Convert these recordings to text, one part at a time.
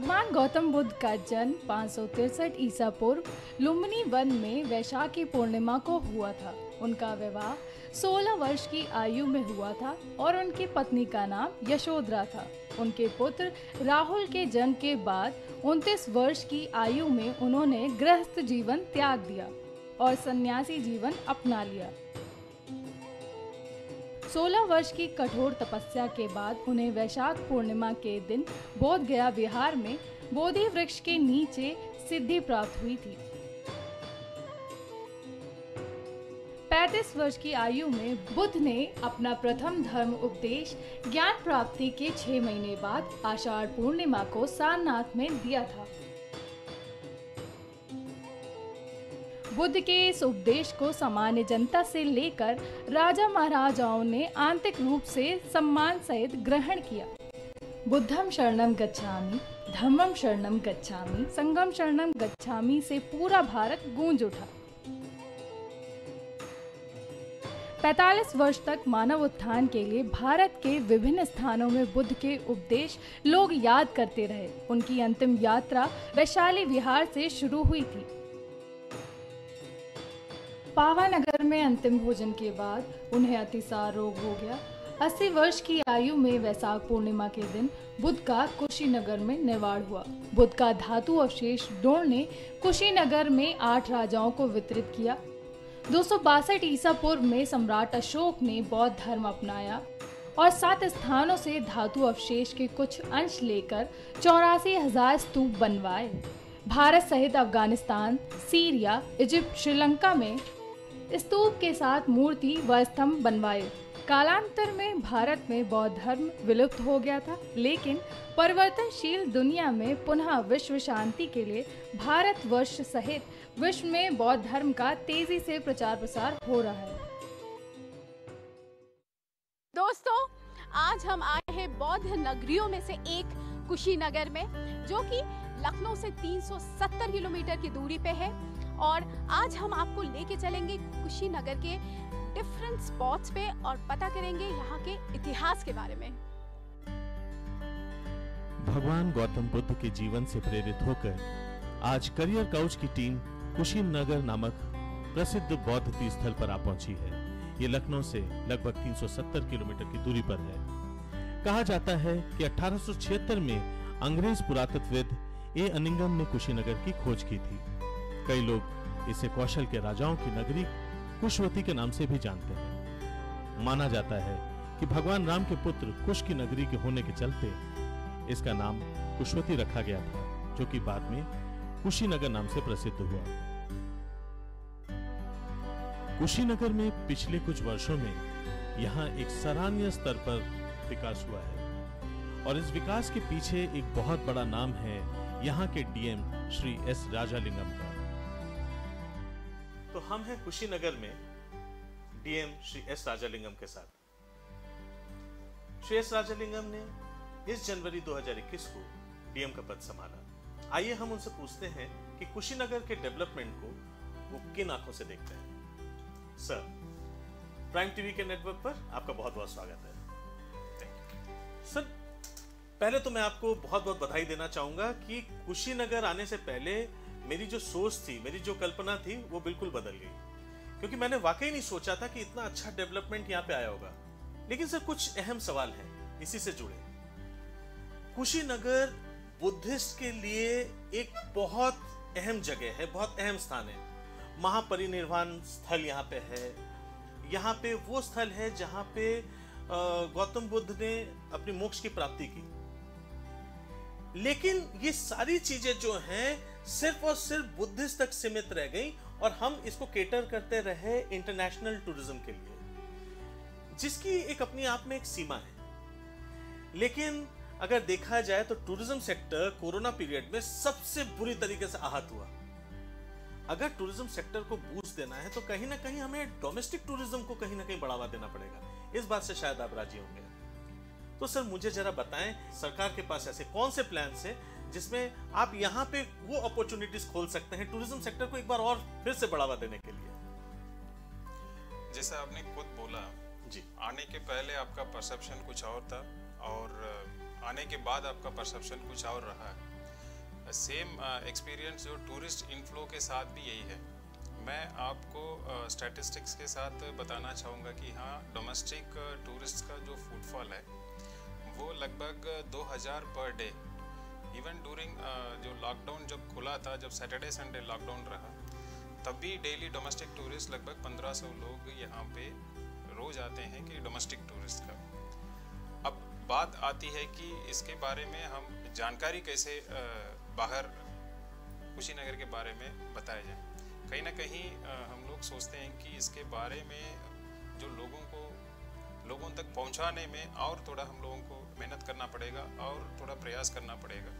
भगवान गौतम बुद्ध का जन्म पाँच सौ तिरसठ ईसा पूर्व लुम्बिनी वन में वैशाखी पूर्णिमा को हुआ था। उनका विवाह 16 वर्ष की आयु में हुआ था और उनकी पत्नी का नाम यशोधरा था। उनके पुत्र राहुल के जन्म के बाद 29 वर्ष की आयु में उन्होंने गृहस्थ जीवन त्याग दिया और सन्यासी जीवन अपना लिया। 16 वर्ष की कठोर तपस्या के बाद उन्हें वैशाख पूर्णिमा के दिन बोध गया विहार में बोधि वृक्ष के नीचे सिद्धि प्राप्त हुई थी। 35 वर्ष की आयु में बुद्ध ने अपना प्रथम धर्म उपदेश ज्ञान प्राप्ति के छह महीने बाद आषाढ़ पूर्णिमा को सारनाथ में दिया था। बुद्ध के इस उपदेश को सामान्य जनता से लेकर राजा महाराजाओं ने आंतरिक रूप से सम्मान सहित ग्रहण किया। बुद्धम शरणम गच्छामि, धर्मम शरणम गच्छामि, संगम शरणम गच्छामि से पूरा भारत गूंज उठा। 45 वर्ष तक मानव उत्थान के लिए भारत के विभिन्न स्थानों में बुद्ध के उपदेश लोग याद करते रहे। उनकी अंतिम यात्रा वैशाली विहार से शुरू हुई थी। पावानगर में अंतिम भोजन के बाद उन्हें अतिसार रोग हो गया। अस्सी वर्ष की आयु में वैशाख पूर्णिमा के दिन बुद्ध का कुशीनगर में निर्वाण हुआ। बुद्ध का धातु अवशेष डोर ने कुशीनगर में आठ राजाओं को वितरित किया। दो सौ बासठ ईसा पूर्व में सम्राट अशोक ने बौद्ध धर्म अपनाया और सात स्थानों से धातु अवशेष के कुछ अंश लेकर चौरासी हज़ार स्तूप बनवाए। भारत सहित अफ़गानिस्तान, सीरिया इजिप्ट श्रीलंका में स्तूप के साथ मूर्ति व स्तंभ बनवाए। कालांतर में भारत में बौद्ध धर्म विलुप्त हो गया था, लेकिन परिवर्तनशील दुनिया में पुनः विश्व शांति के लिए भारत वर्ष सहित विश्व में बौद्ध धर्म का तेज़ी से प्रचार प्रसार हो रहा है। दोस्तों, आज हम आए हैं बौद्ध नगरियों में से एक कुशीनगर में, जो कि लखनऊ से 370 किलोमीटर की दूरी पे है। और आज हम आपको लेके चलेंगे कुशीनगर के डिफरेंट स्पॉट्स पे और पता करेंगे यहाँ के इतिहास के बारे में। भगवान गौतम बुद्ध के जीवन से प्रेरित होकर आज करियर काउच की टीम कुशीनगर नामक प्रसिद्ध बौद्ध तीर्थस्थल पर आ पहुँची है। ये लखनऊ से लगभग 370 किलोमीटर की दूरी पर है। कहा जाता है कि 1876 में अंग्रेज़ पुरातत्वविद ए अनिंगम ने कुशीनगर की खोज की थी। कई लोग इसे कौशल के राजाओं की नगरी कुशवती के नाम से भी जानते हैं। माना जाता है कि भगवान राम के पुत्र कुश की नगरी के होने के चलते इसका नाम कुशवती रखा गया था, जो कि बाद में कुशीनगर नाम से प्रसिद्ध हुआ। कुशीनगर में पिछले कुछ वर्षों में यहाँ एक सराहनीय स्तर पर विकास हुआ है और इस विकास के पीछे एक बहुत बड़ा नाम है यहाँ के डीएम श्री एस राजालिंगम का। तो हम हैं कुशीनगर में डीएम श्री एस राजालिंगम के साथ। श्री एस राजालिंगम ने इस जनवरी 2021 को डीएम का पद संभाला। आइए हम उनसे पूछते हैं कि कुशीनगर के डेवलपमेंट को वो किन आँखों से देखते हैं। सर, प्राइम टीवी के नेटवर्क पर आपका बहुत बहुत स्वागत है। सर, पहले तो मैं आपको बहुत बहुत बधाई देना चाहूँगा कि कुशीनगर आने से पहले मेरी जो सोच थी, मेरी जो कल्पना थी, वो बिल्कुल बदल गई। क्योंकि मैंने वाकई नहीं सोचा था कि इतना अच्छा डेवलपमेंट यहाँ पे आया होगा। लेकिन सर, कुछ अहम सवाल हैं, इसी से जुड़े। कुशीनगर बुद्धिस्ट के लिए एक बहुत अहम जगह है, बहुत अहम स्थान है। महापरिनिर्वाण स्थल यहाँ पे है। यहाँ पे वो स्थल है जहाँ पे गौतम बुद्ध ने अपनी मोक्ष की प्राप्ति की। लेकिन ये सारी चीज़ें जो हैं, सिर्फ़ और सिर्फ़ बुद्धिस्ट तक सीमित रह गई और हम इसको केटर करते रहे इंटरनेशनल टूरिज़्म के लिए, जिसकी एक अपनी आप में एक सीमा है। लेकिन अगर देखा जाए तो टूरिज़्म सेक्टर कोरोना पीरियड में सबसे बुरी तरीके से आहत हुआ। अगर टूरिज़्म सेक्टर को बूस्ट देना है तो कहीं ना कहीं हमें डोमेस्टिक टूरिज़्म को कहीं ना कहीं बढ़ावा देना पड़ेगा। इस बात से शायद आप राज़ी होंगे। तो सर मुझे जरा बताएँ सरकार के पास ऐसे कौन से प्लान है जिसमें आप यहाँ पे वो अपॉर्चुनिटीज़ खोल सकते हैं टूरिज़्म सेक्टर को एक बार और फिर से बढ़ावा देने के लिए? जैसा आपने खुद बोला जी। आने के पहले आपका परसेप्शन कुछ और था और आने के बाद आपका परसेप्शन कुछ और रहा है। सेम एक्सपीरियंस जो टूरिस्ट इनफ्लो के साथ भी यही है। मैं आपको स्टैटिस्टिक्स के साथ बताना चाहूँगा कि हाँ डोमेस्टिक टूरिस्ट का जो फुटफॉल है वो लगभग 2000 पर डे। इवन डूरिंग जो लॉकडाउन जब खुला था, जब सैटरडे संडे लॉकडाउन रहा, तब भी डेली डोमेस्टिक टूरिस्ट लगभग 1500 लोग यहाँ पे रोज आते हैं कि डोमेस्टिक टूरिस्ट का। अब बात आती है कि इसके बारे में हम जानकारी कैसे बाहर, कुशीनगर के बारे में बताया जाए। कहीं ना कहीं हम लोग सोचते हैं कि इसके बारे में जो लोगों को लोगों तक पहुँचाने में और थोड़ा हम लोगों को मेहनत करना पड़ेगा और थोड़ा प्रयास करना पड़ेगा,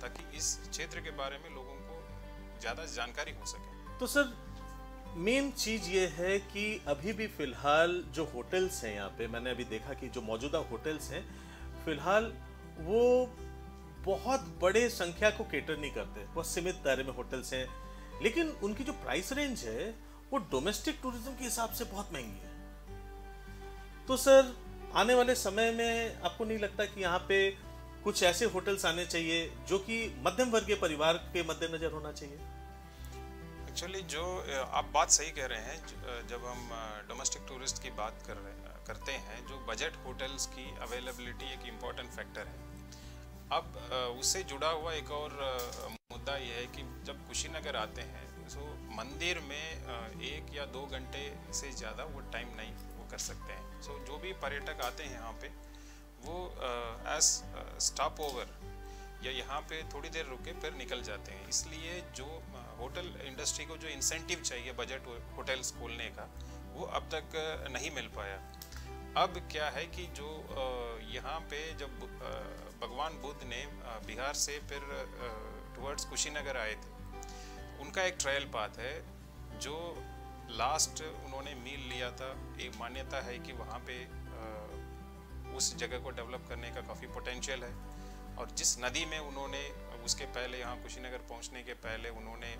ताकि इस क्षेत्र के बारे में लोगों को ज़्यादा जानकारी हो सके। तो सर, मेन चीज़ ये है कि अभी भी फ़िलहाल जो होटल्स हैं यहाँ पे, मैंने अभी देखा कि जो मौजूदा होटल्स हैं, फ़िलहाल वो बहुत बड़े संख्या को केटर नहीं करते, बहुत सीमित दायरे में होटल्स हैं। लेकिन उनकी जो प्राइस रेंज है, वो डोमेस्टिक टूरिज़्म के हिसाब से बहुत महँगी है। तो सर, आने वाले समय में आपको नहीं लगता कि यहाँ पे कुछ ऐसे होटल्स आने चाहिए जो कि मध्यम वर्गीय परिवार के मद्देनजर होना चाहिए? एक्चुअली जो आप बात सही कह रहे हैं जब हम डोमेस्टिक टूरिस्ट की बात कर रहे करते हैं, जो बजट होटल्स की अवेलेबिलिटी एक इंपॉर्टेंट फैक्टर है। अब उससे जुड़ा हुआ एक और मुद्दा यह है कि जब कुशीनगर आते हैं तो मंदिर में एक या दो घंटे से ज़्यादा वो टाइम नहीं कर सकते हैं। सो so, जो भी पर्यटक आते हैं यहाँ पे वो एज स्टॉप ओवर या यहाँ पे थोड़ी देर रुके फिर निकल जाते हैं। इसलिए जो होटल इंडस्ट्री को जो इंसेंटिव चाहिए बजट होटल्स खोलने का वो अब तक नहीं मिल पाया। अब क्या है कि जो यहाँ पे जब भगवान बुद्ध ने बिहार से फिर टुवर्ड्स कुशीनगर आए थे उनका एक ट्रायल पाथ है जो लास्ट उन्होंने मील लिया था। एक मान्यता है कि वहाँ पे उस जगह को डेवलप करने का काफ़ी पोटेंशियल है। और जिस नदी में उन्होंने, उसके पहले यहाँ कुशीनगर पहुँचने के पहले उन्होंने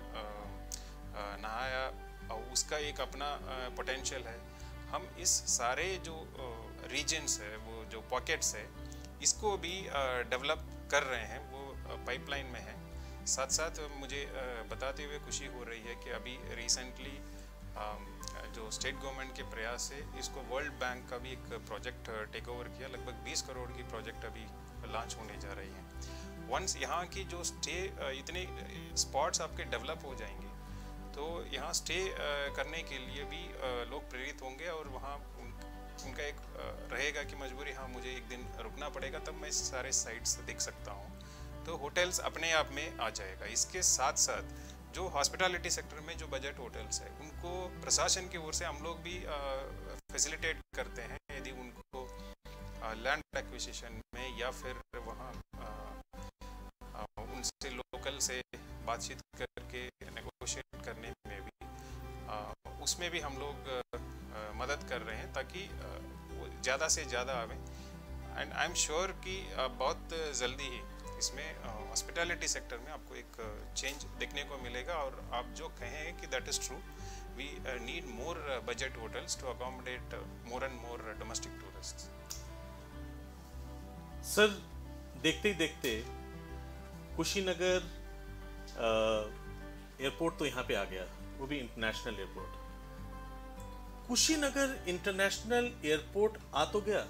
नहाया, और उसका एक अपना पोटेंशियल है। हम इस सारे जो रीजन्स है, वो जो पॉकेट्स है, इसको भी डेवलप कर रहे हैं। वो पाइपलाइन में है। साथ साथ मुझे बताते हुए खुशी हो रही है कि अभी रिसेंटली जो स्टेट गवर्नमेंट के प्रयास से इसको वर्ल्ड बैंक का भी एक प्रोजेक्ट टेक ओवर किया। लगभग 20 करोड़ की प्रोजेक्ट अभी लॉन्च होने जा रही है। वंस यहाँ की जो स्टे इतने स्पॉट्स आपके डेवलप हो जाएँगे तो यहाँ स्टे करने के लिए भी लोग प्रेरित होंगे और वहाँ उन, उनका एक रहेगा कि मजबूरी हाँ मुझे एक दिन रुकना पड़ेगा तब मैं सारे साइट्स देख सकता हूँ। तो होटल्स अपने आप में आ जाएगा। इसके साथ साथ जो हॉस्पिटैलिटी सेक्टर में जो बजट होटल्स है उनको प्रशासन की ओर से हम लोग भी फैसिलिटेट करते हैं। यदि उनको लैंड एक्विजिशन में या फिर वहाँ उनसे लोकल से बातचीत करके नेगोशिएट करने में भी आ, उसमें भी हम लोग मदद कर रहे हैं ताकि ज़्यादा से ज़्यादा आवे। एंड आई एम श्योर कि बहुत जल्दी ही इसमें हॉस्पिटैलिटी सेक्टर में आपको एक चेंज देखने को मिलेगा और आप जो कहें कि that is true we need more budget hotels to accommodate more and more domestic tourist sir, देखते ही देखते कुशीनगर एयरपोर्ट तो यहाँ पे आ गया, वो भी international airport Kushinagar international airport आ तो गया,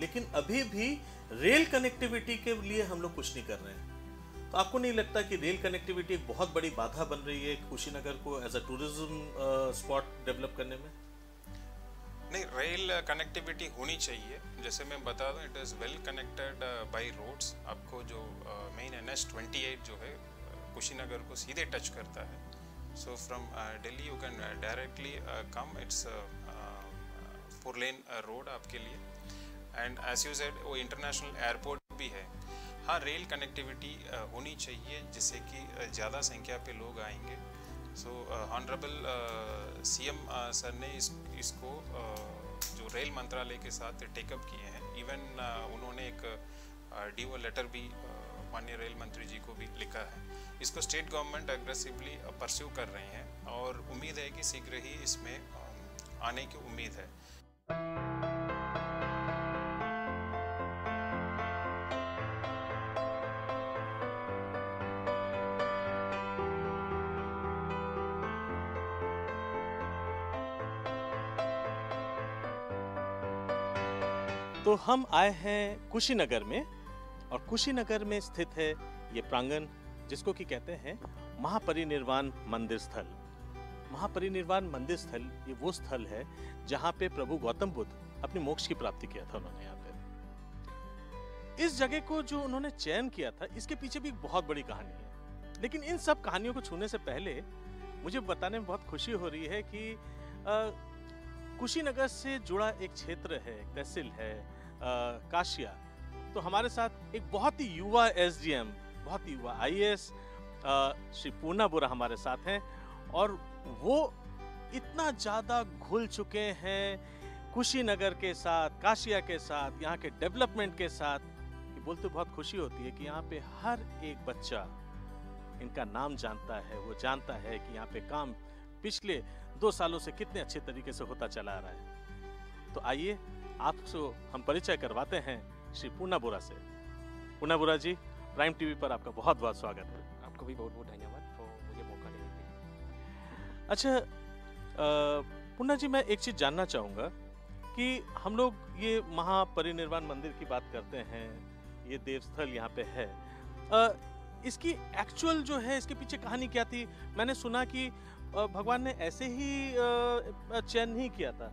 लेकिन अभी भी रेल कनेक्टिविटी के लिए हम लोग कुछ नहीं कर रहे हैं। तो आपको नहीं लगता कि रेल कनेक्टिविटी एक बहुत बड़ी बाधा बन रही है कुशीनगर को as a tourism spot develop करने में? नहीं, रेल कनेक्टिविटी होनी चाहिए। जैसे मैं बता दूँ it is well connected by roads आपको जो main N S twenty eight जो है कुशीनगर को सीधे टच करता है। So from Delhi you can directly come it's four lane road आपके लिए। एंड एस यू सेड वो इंटरनेशनल एयरपोर्ट भी है। हाँ रेल कनेक्टिविटी uh, होनी चाहिए जिससे कि uh, ज़्यादा संख्या पे लोग आएँगे। सो ऑनरेबल सीएम सर ने इस इसको uh, जो रेल मंत्रालय के साथ टेकअप किए हैं। इवन uh, उन्होंने एक डी uh, लेटर भी uh, माननीय रेल मंत्री जी को भी लिखा है। इसको स्टेट गवर्नमेंट अग्रेसिवली परस्यू कर रहे हैं। और उम्मीद है कि शीघ्र ही इसमें आने की उम्मीद है। तो हम आए हैं कुशीनगर में, और कुशीनगर में स्थित है ये प्रांगण, जिसको कि कहते हैं महापरिनिर्वाण मंदिर स्थल। महापरिनिर्वाण मंदिर स्थल, ये वो स्थल है, जहाँ पे प्रभु गौतम बुद्ध अपनी मोक्ष की प्राप्ति किया था उन्होंने यहाँ पे। इस जगह को जो उन्होंने चयन किया था, इसके पीछे भी बहुत बड़ी कहानी है। लेकिन इन सब कहानियों को छूने से पहले, मुझे बताने में बहुत खुशी हो रही है कि कुशीनगर से जुड़ा एक क्षेत्र है, तहसील है काशिया। तो हमारे साथ एक बहुत ही युवा एसडीएम बहुत ही युवा आईएएस श्री पूर्णा बुरा हमारे साथ हैं और वो इतना ज़्यादा घुल चुके हैं कुशीनगर के साथ, काशिया के साथ, यहाँ के डेवलपमेंट के साथ। कि बोलते बहुत खुशी होती है कि यहाँ पे हर एक बच्चा इनका नाम जानता है, वो जानता है कि यहाँ पे काम पिछले दो सालों से कितने अच्छे तरीके से होता चला आ रहा है। तो आइए आपको हम परिचय करवाते हैं श्री पूर्णा बोरा से। पूर्णा बोरा जी प्राइम टीवी पर आपका बहुत बहुत स्वागत है। आपको भी बहुत बहुत धन्यवाद तो मुझे मौका देने के लिए। अच्छा पूर्णा जी मैं एक चीज़ जानना चाहूँगा कि हम लोग ये महापरिनिर्वाण मंदिर की बात करते हैं ये देवस्थल यहाँ पे है। आ, इसकी एक्चुअल जो है इसके पीछे कहानी क्या थी? मैंने सुना कि भगवान ने ऐसे ही चयन नहीं किया था।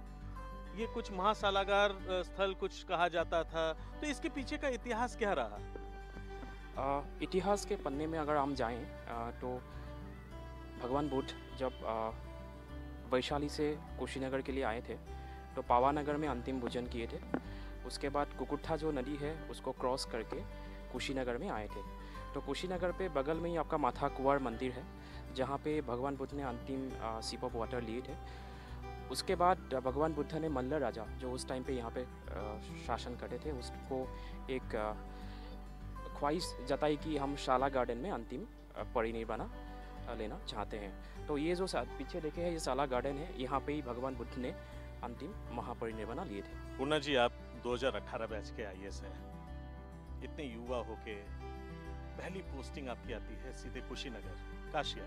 ये कुछ महासालागार स्थल कुछ कहा जाता था तो इसके पीछे का इतिहास क्या रहा? इतिहास के पन्ने में अगर हम जाएँ तो भगवान बुद्ध जब वैशाली से कुशीनगर के लिए आए थे तो पावानगर में अंतिम भोजन किए थे। उसके बाद कुकुट्ठा जो नदी है, उसको क्रॉस करके कुशीनगर में आए थे। तो कुशीनगर पे बगल में ही आपका माथा कुंवर मंदिर है, जहाँ पे भगवान बुद्ध ने अंतिम सिप ऑफ़ वाटर लिए थे। उसके बाद भगवान बुद्ध ने मल्ल राजा, जो उस टाइम पे यहाँ पे शासन करते थे, उसको एक ख्वाहिश जताई कि हम शाला गार्डन में अंतिम परिनिर्वाणा लेना चाहते हैं। तो ये जो पीछे देखे हैं, ये शाला गार्डन है, यहाँ पे ही भगवान बुद्ध ने अंतिम महापरिनिर्वाणा लिए थे। पूर्णा जी, आप 2018 बैच के आई हैं। इतने युवा होके पहली पोस्टिंग आपकी आती है, सीधे कुशीनगर, काशिया।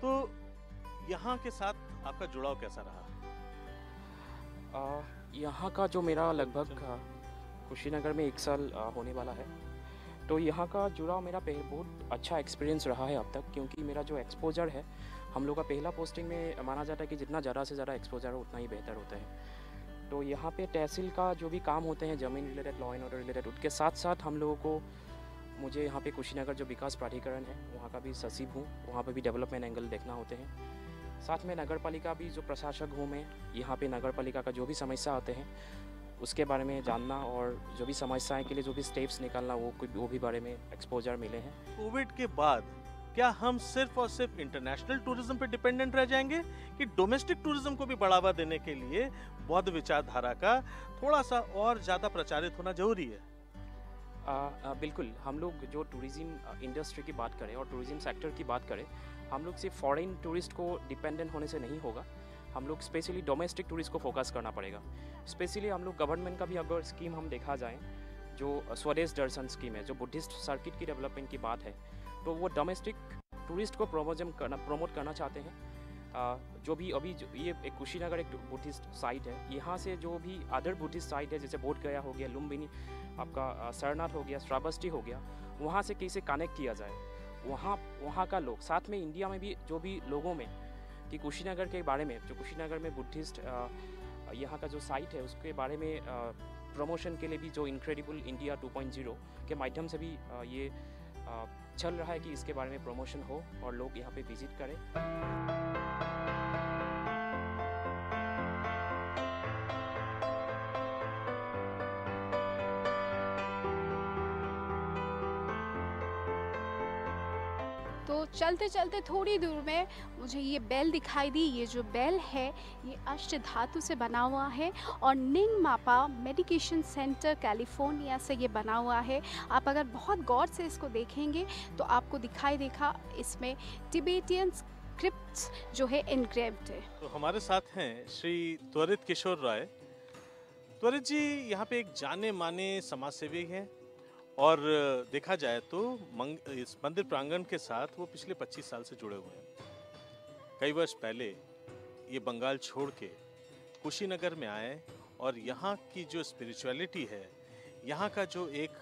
तो यहाँ के साथ आपका जुड़ाव कैसा रहा? यहाँ का जो मेरा लगभग कुशीनगर में एक साल आ, होने वाला है। तो यहाँ का जुड़ाव मेरा बहुत अच्छा एक्सपीरियंस रहा है अब तक क्योंकि मेरा जो एक्सपोजर है हम लोग का पहला पोस्टिंग में माना जाता है कि जितना ज़्यादा से ज़्यादा एक्सपोजर हो उतना ही बेहतर होता है। तो यहाँ पे तहसील का जो भी काम होते हैं ज़मीन related law and order related उसके साथ साथ हम लोगों को मुझे यहाँ पे कुशीनगर जो विकास प्राधिकरण है वहाँ का भी सचिव हूँ वहाँ पर भी डेवलपमेंट एंगल देखना होते हैं। साथ में नगर पालिका भी जो प्रशासक हूँ मैं यहाँ पे नगर पालिका का जो भी समस्या आते हैं उसके बारे में जानना और जो भी समस्याएँ के लिए जो भी स्टेप्स निकालना वो वो भी बारे में एक्सपोजर मिले हैं। कोविड के बाद क्या हम सिर्फ़ और सिर्फ़ इंटरनेशनल टूरिज़्म पे डिपेंडेंट रह जाएँगे कि डोमेस्टिक टूरिज़्म को भी बढ़ावा देने के लिए बौद्ध विचारधारा का थोड़ा सा और ज़्यादा प्रचारित होना ज़रूरी है? आ, आ, बिल्कुल। हम लोग जो टूरिज़्म इंडस्ट्री की बात करें और टूरिज़्म सेक्टर की बात करें हम लोग सिर्फ़ फॉरेन टूरिस्ट को डिपेंडेंट होने से नहीं होगा। हम लोग स्पेशली डोमेस्टिक टूरिस्ट को फोकस करना पड़ेगा। स्पेशली हम लोग गवर्नमेंट का भी अगर स्कीम हम देखा जाए, जो स्वदेश दर्शन स्कीम है, जो बुद्धिस्ट सर्किट की डेवलपमेंट की बात है तो वो डोमेस्टिक टूरिस्ट को प्रोमोजन करना प्रमोट करना चाहते हैं। जो भी अभी जो ये एक कुशीनगर एक बुद्धिस्ट साइट है, यहाँ से जो भी अदर बुद्धिस्ट साइट है, जैसे बोध गया हो गया, लुम्बिनी, आपका सरनाथ हो गया श्रावस्टी हो गया, वहाँ से कैसे कनेक्ट किया जाए? वहाँ वहाँ का लोग, साथ में इंडिया में भी जो भी लोगों में, कि कुशीनगर के बारे में, जो कुशीनगर में बुद्धिस्ट यहाँ का जो साइट है, उसके बारे में प्रमोशन के लिए भी जो इनक्रेडिबल इंडिया 2.0 के माध्यम से भी ये चल रहा है कि इसके बारे में प्रमोशन हो और लोग यहाँ पे विज़िट करें। चलते चलते थोड़ी दूर में मुझे ये बेल दिखाई दी। ये जो बेल है, ये अष्ट धातु से बना हुआ है और निंग मापा मेडिकेशन सेंटर कैलिफ़ोर्निया से ये बना हुआ है। आप अगर बहुत गौर से इसको देखेंगे तो आपको दिखाई देखा इसमें टिबेटियन स्क्रिप्ट जो है इनग्रेव्ड है। तो हमारे साथ हैं श्री त्वरित किशोर राय। त्वरित जी, यहाँ पे एक जाने माने समाज सेवी हैं। और देखा जाए तो मंग, इस मंदिर प्रांगण के साथ वो पिछले 25 साल से जुड़े हुए हैं। कई वर्ष पहले ये बंगाल छोड़ के कुशीनगर में आए और यहाँ की जो स्पिरिचुअलिटी है यहाँ का जो एक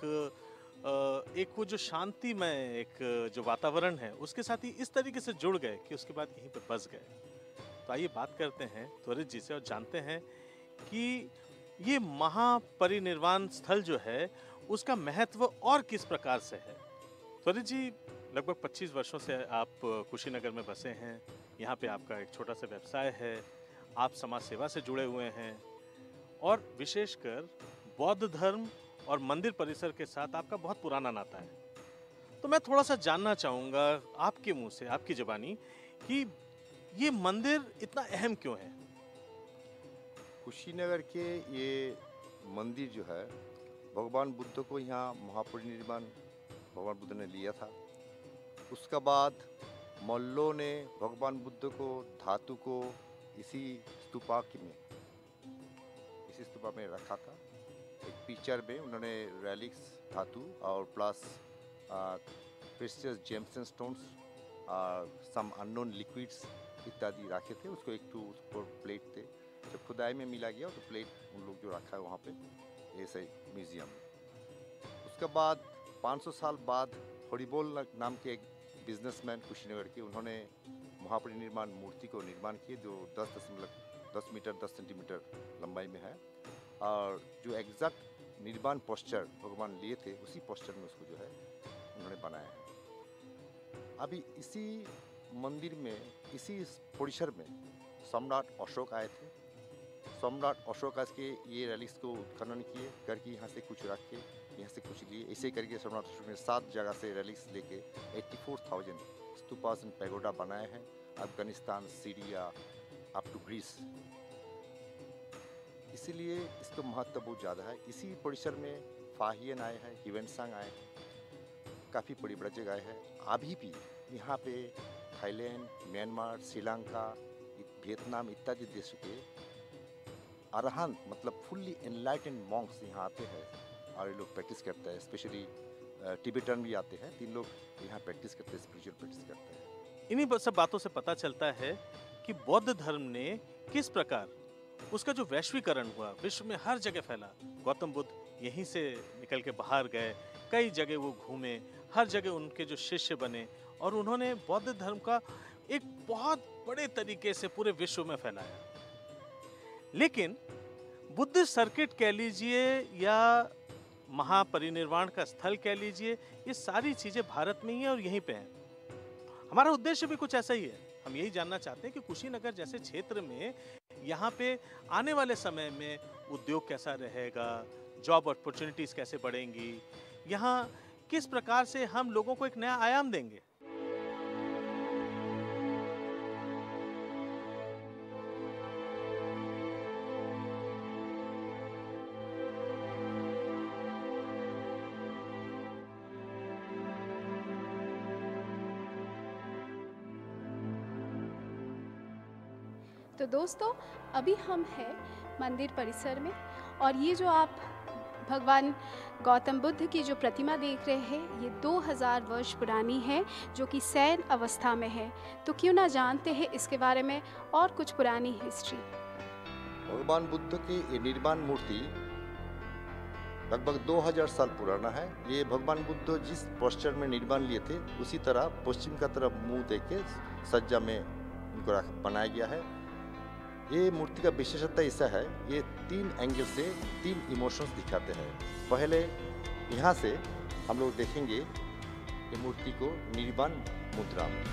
एक वो जो शांतिमय एक जो वातावरण है उसके साथ ही इस तरीके से जुड़ गए कि उसके बाद यहीं पर बस गए। तो आइए बात करते हैं त्वरित जी से और जानते हैं कि ये महापरिनिर्वाण स्थल जो है उसका महत्व और किस प्रकार से है? त्वरित जी, लगभग 25 वर्षों से आप कुशीनगर में बसे हैं। यहाँ पे आपका एक छोटा सा व्यवसाय है। आप समाज सेवा से जुड़े हुए हैं। और विशेषकर बौद्ध धर्म और मंदिर परिसर के साथ आपका बहुत पुराना नाता है। तो मैं थोड़ा सा जानना चाहूँगा आपके मुँह से, आपकी जबानी, कि ये मंदिर इतना अहम क्यों है? कुशीनगर के ये मंदिर जो है भगवान बुद्ध को यहाँ महापरिनिर्वाण भगवान बुद्ध ने लिया था। उसका बाद मल्लों ने भगवान बुद्ध को, धातु को इसी स्तूपा में, इसी स्तूपा में रखा था। एक पिक्चर में उन्होंने रैलिक्स धातु और plus precious gems and stones some unknown liquids इत्यादि रखे थे। उसको एक टू प्लेट थे। जब खुदाई में मिला गया तो प्लेट उन लोग जो रखा है वहाँ पे ऐसे म्यूज़ियम। उसके बाद 500 साल बाद हरिबोल नाम के एक बिजनेसमैन कुशीनगर के उन्होंने महापरिनिर्माण मूर्ति को निर्माण किए जो दस दशमलव, दस मीटर, दस सेंटीमीटर लंबाई में है। और जो एग्जैक्ट निर्माण पोस्चर भगवान लिए थे, उसी पोस्चर में उसको जो है उन्होंने बनाया है। अभी इसी मंदिर में इसी परिसर में सम्राट अशोक आए थे। सम्राट अशोक आज के ये रैलिस को उत्खनन किए करके यहाँ से कुछ रख के, यहाँ से कुछ लिए। ऐसे करके सम्राट अशोक ने सात जगह से रैलिस लेके eighty four thousand stupas pagoda बनाए हैं। Afghanistan, Syria up to Greece इसीलिए इसका महत्व बहुत ज़्यादा है। इसी परिसर में फाहियन आए हैं हिवेंसांग आए हैं, काफ़ी बड़ी बड़ी जगह हैं। अभी भी यहाँ पे थाईलैंड, म्यांमार, श्रीलंका, वियतनाम इत्यादि देशों के अरहन मतलब फुल्ली एनलाइटेंड मॉन्क्स यहाँ आते हैं। और ये लोग प्रैक्टिस करते हैं स्पेशली टिबेटन भी आते हैं। तीन लोग यहाँ प्रैक्टिस करते हैं स्पिरिचुअल प्रैक्टिस करते हैं। इन्हीं सब बातों से पता चलता है कि बौद्ध धर्म ने किस प्रकार उसका जो वैश्वीकरण हुआ, विश्व में हर जगह फैला। गौतम बुद्ध यहीं से निकल के बाहर गए, कई जगह वो घूमे, हर जगह उनके जो शिष्य बने और उन्होंने बौद्ध धर्म का एक बहुत बड़े तरीके से पूरे विश्व में फैलाया। लेकिन बुद्ध सर्किट कह लीजिए या महापरिनिर्वाण का स्थल कह लीजिए, ये सारी चीज़ें भारत में ही हैं और यहीं पे हैं। हमारा उद्देश्य भी कुछ ऐसा ही है। हम यही जानना चाहते हैं कि कुशीनगर जैसे क्षेत्र में यहाँ पे आने वाले समय में उद्योग कैसा रहेगा जॉब अपॉर्चुनिटीज़ कैसे बढ़ेंगी, यहाँ किस प्रकार से हम लोगों को एक नया आयाम देंगे। तो दोस्तों, अभी हम हैं मंदिर परिसर में और ये जो आप भगवान गौतम बुद्ध की जो प्रतिमा देख रहे हैं, ये 2000 वर्ष पुरानी है, जो कि सैन अवस्था में है। तो क्यों ना जानते हैं इसके बारे में और कुछ पुरानी हिस्ट्री भगवान बुद्ध की निर्माण मूर्ति लगभग 2000 साल पुराना है। ये भगवान बुद्ध जिस पोस्टर में निर्माण लिए थे, उसी तरह पश्चिम का तरफ़ मुँह देके सज्जा में उनको बनाया गया है। ये मूर्ति का विशेषता ऐसा है, ये तीन एंगल से तीन इमोशंस दिखाते हैं। पहले यहाँ से हम लोग देखेंगे ये मूर्ति को निर्वाण मुद्रा। में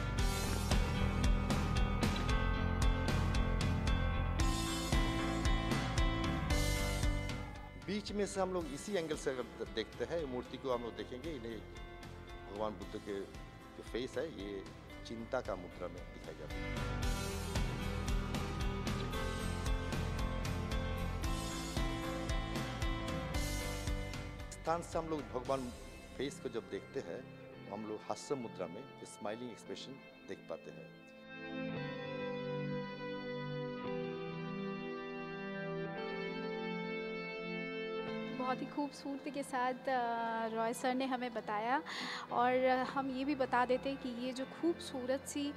बीच में से हम लोग इसी एंगल से अगर देखते हैं मूर्ति को हम लोग देखेंगे इन्हें भगवान बुद्ध के जो फेस है, ये चिंता का मुद्रा में दिखाई जाता है। स्थान से हम लोग भगवान फेस को जब देखते हैं हम लोग हास्य मुद्रा में स्माइलिंग एक्सप्रेशन देख पाते हैं। बहुत ही खूबसूरती के साथ रॉय सर ने हमें बताया और हम ये भी बता देते कि ये जो खूबसूरत सी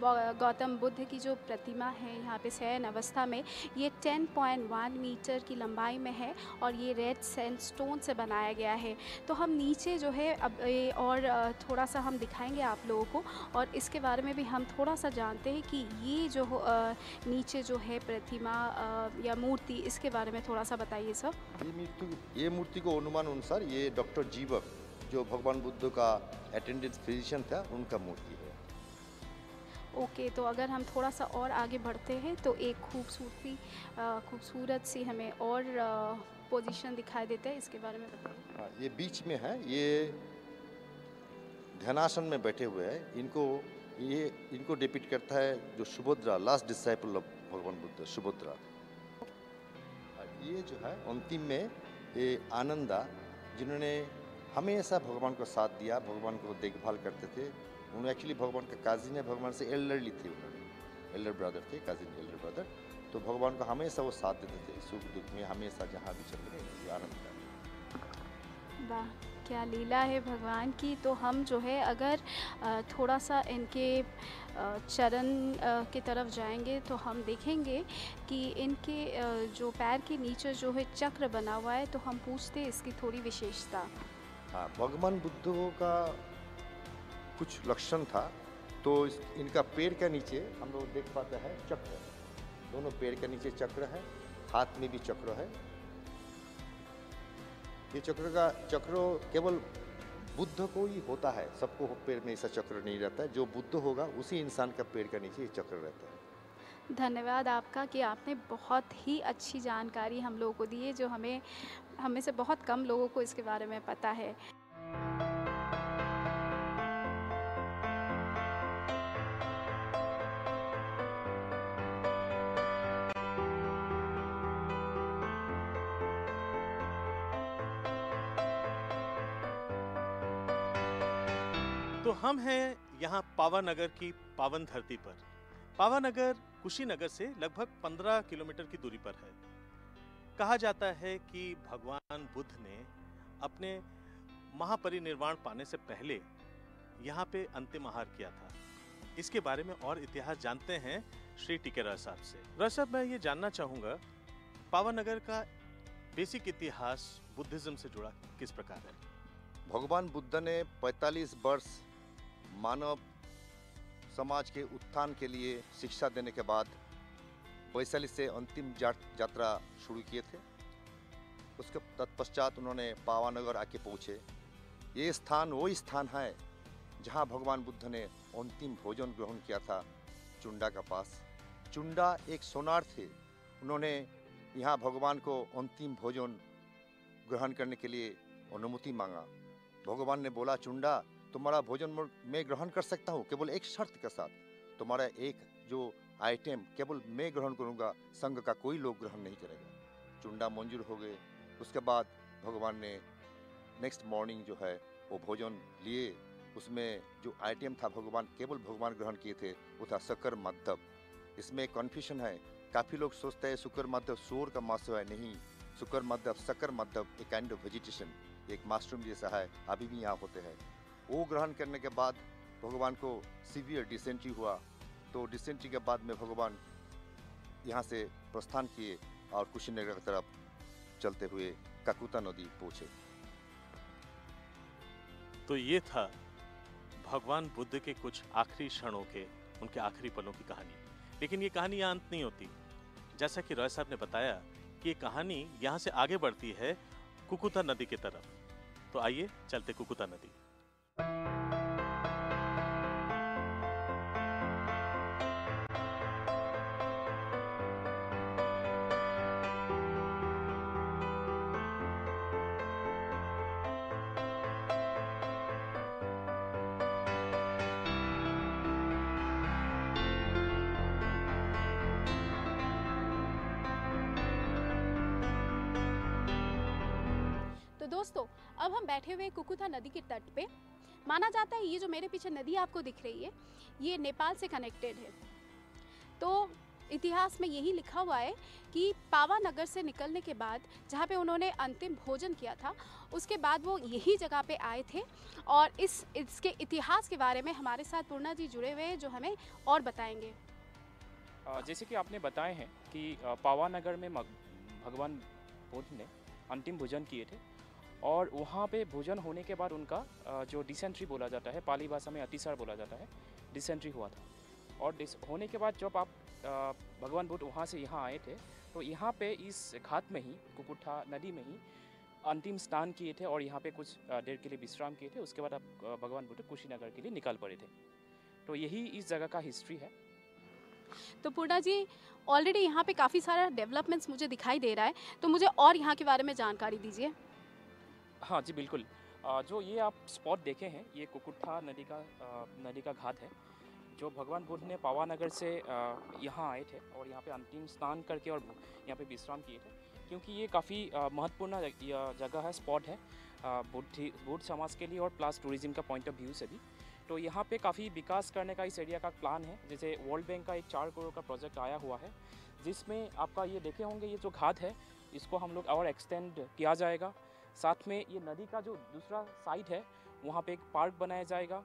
गौतम बुद्ध की जो प्रतिमा है, यहाँ पे शयन अवस्था में, ये 10.1 मीटर की लंबाई में है और ये रेड सैंड स्टोन से बनाया गया है। तो हम नीचे जो है, अब और थोड़ा सा हम दिखाएँगे आप लोगों को और इसके बारे में भी हम थोड़ा सा जानते हैं कि ये जो नीचे जो है प्रतिमा या मूर्ति, इसके बारे में थोड़ा सा बताइए सर ये मूर्ति ये मूर्ति को अनुमान अनुसार ये डॉक्टर जीवक, जो भगवान बुद्ध का अटेंडेंस फिजिशियन था, उनका मूर्ति है। ओके तो अगर हम थोड़ा सा और आगे बढ़ते हैं तो एक खूबसूरती खूबसूरत सी हमें और पोजीशन दिखाई देता है इसके बारे में बताइए। हाँ, ये बीच में है ये ध्यानासन में बैठे हुए हैं इनको ये इनको डिपिट करता है जो सुभद्रा लास्ट डिसाइपल ऑफ़ भगवान बुद्ध सुभद्रा। ये जो है अंतिम में ये आनंदा जिन्होंने हमेशा भगवान को साथ दिया भगवान को देखभाल करते थे उन्होंने एक्चुअली भगवान का काजिन है भगवान से एल्डरली थे उन्होंने। एल्डर ब्रदर थे काजिन एल्डर ब्रदर तो भगवान को हमेशा वो साथ देते थे सुख दुख में हमेशा जहाँ भी चल रहे आनंद का। वाह क्या लीला है भगवान की। तो हम जो है अगर थोड़ा सा इनके चरण की तरफ़ जाएँगे तो हम देखेंगे कि इनके जो पैर के नीचे जो है चक्र बना हुआ है तो हम पूछते हैं इसकी थोड़ी विशेषता। हाँ भगवान बुद्ध का कुछ लक्षण था तो इनका पेड़ के नीचे हम लोग देख पाते हैं चक्र। दोनों पेड़ के नीचे चक्र है, हाथ में भी चक्र है। ये चक्र का, चक्र केवल बुद्ध को ही होता है, सबको पेड़ में ऐसा चक्र नहीं रहता है। जो बुद्ध होगा, उसी इंसान का पेड़ के नीचे ये चक्र रहता है। धन्यवाद आपका कि आपने बहुत ही अच्छी जानकारी हम लोगों को दी है, जो हमें हमें से बहुत कम लोगों को इसके बारे में पता है। तो हम हैं यहाँ पावानगर की पावन धरती पर। पावानगर कुशीनगर से लगभग 15 किलोमीटर की दूरी पर है। कहा जाता है कि भगवान बुद्ध ने अपने महापरिनिर्वाण पाने से पहले यहाँ पे अंतिम आहार किया था। इसके बारे में और इतिहास जानते हैं श्री टीके राय साहब से। राय साहब, मैं ये जानना चाहूँगा पावानगर का बेसिक इतिहास बुद्धिज्म से जुड़ा किस प्रकार है? भगवान बुद्ध ने 45 वर्ष मानव समाज के उत्थान के लिए शिक्षा देने के बाद वैशाली से अंतिम यात्रा शुरू किए थे। उसके तत्पश्चात उन्होंने पावानगर आके पहुँचे। ये स्थान वो स्थान है जहाँ भगवान बुद्ध ने अंतिम भोजन ग्रहण किया था चुंडा का पास। चुंडा एक सोनार थे। उन्होंने यहाँ भगवान को अंतिम भोजन ग्रहण करने के लिए अनुमति मांगा। भगवान ने बोला, चुंडा तुम्हारा भोजन मो- ग्रहण कर सकता हूँ, केवल एक शर्त के साथ। तुम्हारा एक जो आइटम केवल मैं ग्रहण करूँगा, संघ का कोई लोग ग्रहण नहीं करेगा। चुंडा मंजूर हो गए, उसके बाद भगवान ने नेक्स्ट मॉर्निंग जो है, वो भोजन लिए। उसमें जो आइटम था, भगवान केवल भगवान ग्रहण किए थे, वो था शकर मद्धव इसमें कन्फ्यूशन है। काफ़ी लोग सोचते हैं शुक्र मद्धव सूर का मांस है, नहीं। शुक्र मद्धव शकर मद्धव एक काइंड ऑफ़ वेजिटेशन एक माशरूम जैसा है, अभी भी यहाँ होते हैं। वो ग्रहण करने के बाद भगवान को सीवियर डिसेंट्री हुआ तो डिसेंट्री के बाद में भगवान यहाँ से प्रस्थान किए और कुशीनगर की तरफ़ चलते हुए काकुता नदी पहुँचे। तो ये था भगवान बुद्ध के कुछ आखिरी क्षणों के, उनके आखिरी पलों की कहानी। लेकिन ये कहानी यहाँ अंत नहीं होती। जैसा कि रॉय साहब ने बताया कि ये कहानी यहाँ से आगे बढ़ती है कुकुता नदी की तरफ़। तो आइए चलते कुकुता नदी। हुए कुकुथा नदी के तट पे। माना जाता है ये जो मेरे पीछे नदी आपको दिख रही है, ये नेपाल से कनेक्टेड है। तो इतिहास में यही लिखा हुआ है कि पावा नगर से निकलने के बाद जहाँ पे उन्होंने अंतिम भोजन किया था, उसके बाद वो यही जगह पे आए थे और इस, इसके इतिहास के बारे में हमारे साथ पूर्णा जी जुड़े हुए हैं जो हमें और बताएँगे। जैसे कि आपने बताए हैं कि पावा नगर में भगवान बुद्ध ने अंतिम भोजन किए थे। और वहाँ पे भोजन होने के बाद उनका जो डिसेंट्री बोला जाता है, पाली भाषा में अतिसार बोला जाता है डिसेंट्री हुआ था। और डिस होने के बाद जब आप भगवान बुद्ध वहाँ से यहाँ आए थे तो यहाँ पे इस घाट में ही कुकुठा नदी में ही अंतिम स्नान किए थे और यहाँ पे कुछ देर के लिए विश्राम किए थे, उसके बाद आप भगवान बुद्ध कुशीनगर के लिए निकल पड़े थे। तो यही इस जगह का हिस्ट्री है। तो पूर्णा जी ऑलरेडी यहाँ पे काफ़ी सारा डेवलपमेंट्स मुझे दिखाई दे रहा है तो मुझे और यहाँ के बारे में जानकारी दीजिए। हाँ जी बिल्कुल। जो ये आप स्पॉट देखे हैं, ये कुकुट्ठा नदी का नदी का घाट है, जो भगवान बुद्ध ने पावानगर से यहाँ आए थे और यहाँ पे अंतिम स्नान करके और यहाँ पे विश्राम किए थे, क्योंकि ये काफ़ी महत्वपूर्ण जगह है स्पॉट है बुद्धि, बुद्ध समाज के लिए और प्लस टूरिज़्म का पॉइंट ऑफ़ व्यू से भी। तो यहाँ पे काफ़ी विकास करने का इस एरिया का प्लान है, जैसे वर्ल्ड बैंक का एक चार करोड़ का प्रोजेक्ट आया हुआ है, जिसमें आपका ये देखे होंगे ये जो घाट है, इसको हम लोग और एक्सटेंड किया जाएगा। साथ में ये नदी का जो दूसरा साइड है, वहाँ पे एक पार्क बनाया जाएगा।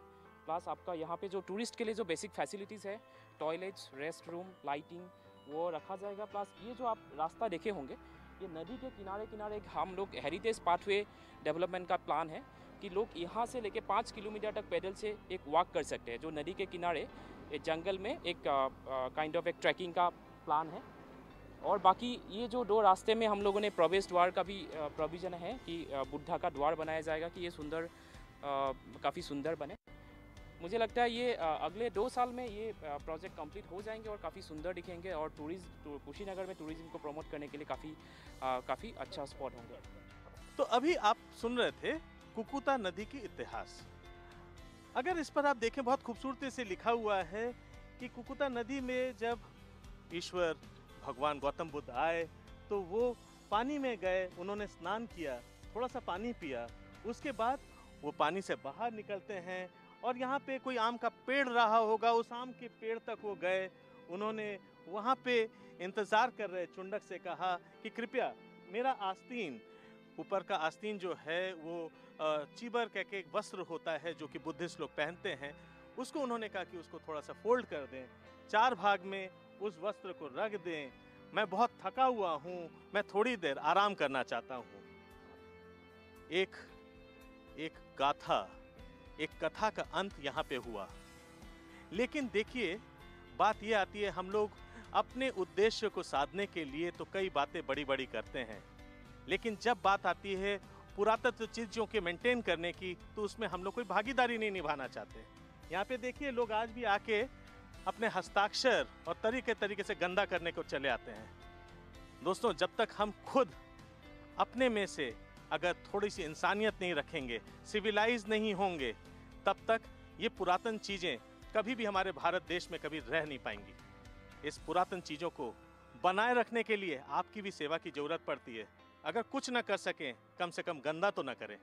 प्लस आपका यहाँ पे जो टूरिस्ट के लिए जो बेसिक फैसिलिटीज़ है टॉयलेट्स रेस्ट रूम लाइटिंग वो रखा जाएगा। प्लस ये जो आप रास्ता देखे होंगे, ये नदी के किनारे किनारे एक हम लोग हेरिटेज पाथवे डेवलपमेंट का प्लान है कि लोग यहाँ से लेके पाँच किलोमीटर तक पैदल से एक वॉक कर सकते हैं। जो नदी के किनारे जंगल में एक काइंड ऑफ़ एक ट्रैकिंग का प्लान है। और बाकी ये जो दो रास्ते में हम लोगों ने प्रवेश द्वार का भी प्रोविज़न है कि बुद्धा का द्वार बनाया जाएगा कि ये सुंदर काफ़ी सुंदर बने। मुझे लगता है ये अगले दो साल में ये प्रोजेक्ट कंप्लीट हो जाएँगे और काफ़ी सुंदर दिखेंगे और टूरिज़्म कुशीनगर में टूरिज़्म को प्रमोट करने के लिए काफ़ी काफ़ी अच्छा स्पॉट होंगे। तो अभी आप सुन रहे थे कुकुता नदी की इतिहास। अगर इस पर आप देखें, बहुत खूबसूरती से लिखा हुआ है कि कुकुता नदी में जब ईश्वर भगवान गौतम बुद्ध आए तो वो पानी में गए, उन्होंने स्नान किया थोड़ा सा पानी पिया। उसके बाद वो पानी से बाहर निकलते हैं और यहाँ पे कोई आम का पेड़ रहा होगा, उस आम के पेड़ तक वो गए। उन्होंने वहाँ पे इंतज़ार कर रहे चुंडक से कहा कि कृपया मेरा आस्तीन, ऊपर का आस्तीन जो है वो चीबर कह के एक वस्त्र होता है जो कि बुद्धिस्ट लोग पहनते हैं, उसको उन्होंने कहा कि उसको थोड़ा सा फोल्ड कर दें। चार भाग में उस वस्त्र को रख दें। मैं बहुत थका हुआ हूँ। मैं थोड़ी देर आराम करना चाहता हूँ। एक एक गाथा, एक कथा का अंत यहाँ पे हुआ। लेकिन देखिए, बात ये आती है, हम लोग अपने उद्देश्य को साधने के लिए तो कई बातें बड़ी बड़ी करते हैं। लेकिन जब बात आती है पुरातत्व चीज़ों के मेंटेन करने की तो उसमें हम लोग कोई भागीदारी नहीं निभाना चाहते। यहाँ पे देखिए, लोग आज भी आके अपने हस्ताक्षर और तरीके तरीके से गंदा करने को चले आते हैं। दोस्तों, जब तक हम खुद अपने में से अगर थोड़ी सी इंसानियत नहीं रखेंगे सिविलाइज नहीं होंगे, तब तक ये पुरातन चीज़ें कभी भी हमारे भारत देश में कभी रह नहीं पाएँगी। इस पुरातन चीज़ों को बनाए रखने के लिए आपकी भी सेवा की ज़रूरत पड़ती है। अगर कुछ ना कर सकें, कम से कम गंदा तो ना करें।